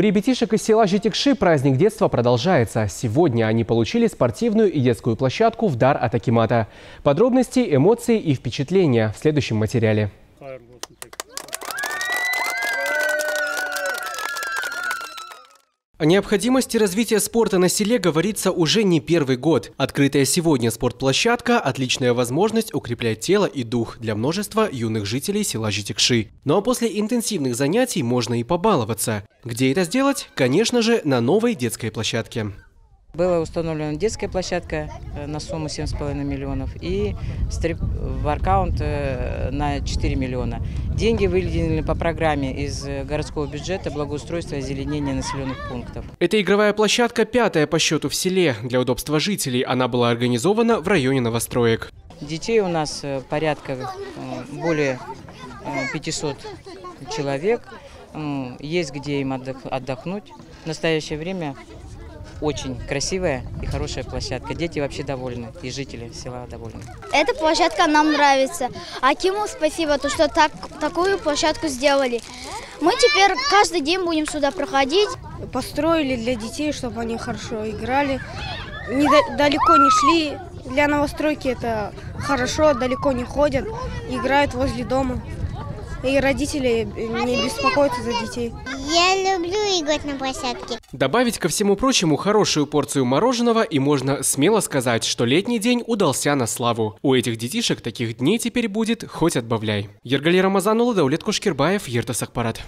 У ребятишек из села Житикши праздник детства продолжается. Сегодня они получили спортивную и детскую площадку в дар от Акимата. Подробности, эмоции и впечатления в следующем материале. О необходимости развития спорта на селе говорится уже не первый год. Открытая сегодня спортплощадка – отличная возможность укреплять тело и дух для множества юных жителей села Житикши. Ну а после интенсивных занятий можно и побаловаться. Где это сделать? Конечно же, на новой детской площадке. Была установлена детская площадка э, на сумму 7,5 миллионов и стрип-воркаунт э, на 4 миллиона. Деньги выделены по программе из э, городского бюджета благоустройства и озеленения населенных пунктов. Эта игровая площадка пятая по счету в селе. Для удобства жителей она была организована в районе новостроек. Детей у нас порядка более 500 человек. Есть где им отдохнуть. В настоящее время очень красивая и хорошая площадка. Дети вообще довольны, и жители села довольны. Эта площадка нам нравится. Акиму спасибо, то, что так, такую площадку сделали. Мы теперь каждый день будем сюда проходить. Построили для детей, чтобы они хорошо играли. Не, далеко не шли. Для новостройки это хорошо, далеко не ходят, играют возле дома. И родители не беспокоятся за детей. Я люблю играть на площадке. Добавить ко всему прочему хорошую порцию мороженого и можно смело сказать, что летний день удался на славу. У этих детишек таких дней теперь будет хоть отбавляй. Ергали Рамазанула, Даулет Кушкирбаев, Ертас Акпарат.